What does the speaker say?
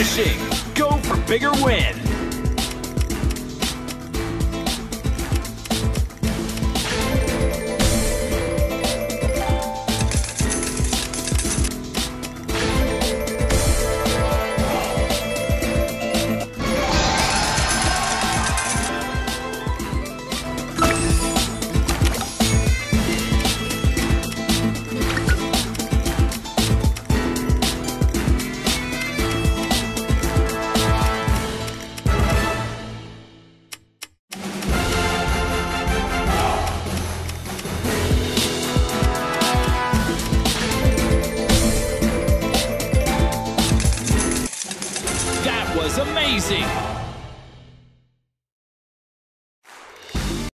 Racing. Go for bigger win. was amazing.